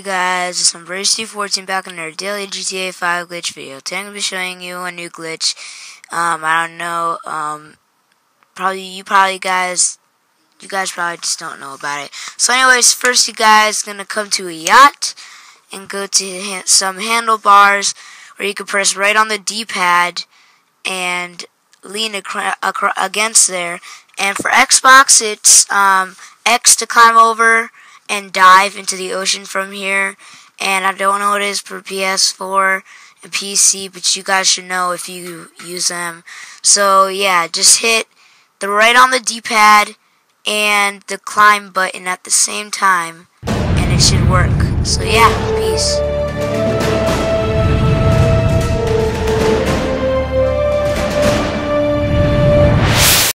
guys, it's Steve14 back in our daily GTA 5 glitch video. Today I'm going to be showing you a new glitch. Um, I don't know, um, probably, you probably guys, you guys probably just don't know about it. So anyways, first you guys going to come to a yacht and go to ha some handlebars where you can press right on the D-pad and lean against there. And for Xbox, it's um, X to climb over and dive into the ocean from here. And I don't know what it is for PS4 and PC, but you guys should know if you use them. So yeah, just hit the right on the D-pad and the climb button at the same time, and it should work. So yeah, peace.